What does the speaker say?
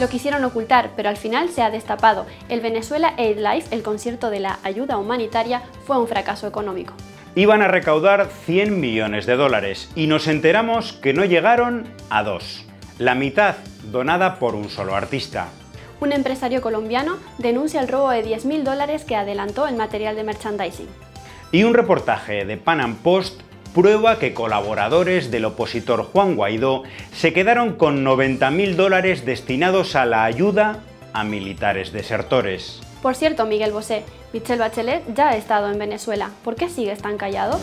Lo quisieron ocultar, pero al final se ha destapado. El Venezuela Aid Life, el concierto de la ayuda humanitaria, fue un fracaso económico. Iban a recaudar 100 millones de dólares y nos enteramos que no llegaron a dos. La mitad donada por un solo artista. Un empresario colombiano denuncia el robo de 10.000 dólares que adelantó el material de merchandising. Y un reportaje de Pan Am Post prueba que colaboradores del opositor Juan Guaidó se quedaron con 90.000 dólares destinados a la ayuda a militares desertores. Por cierto, Miguel Bosé, Michelle Bachelet ya ha estado en Venezuela. ¿Por qué sigues tan callado?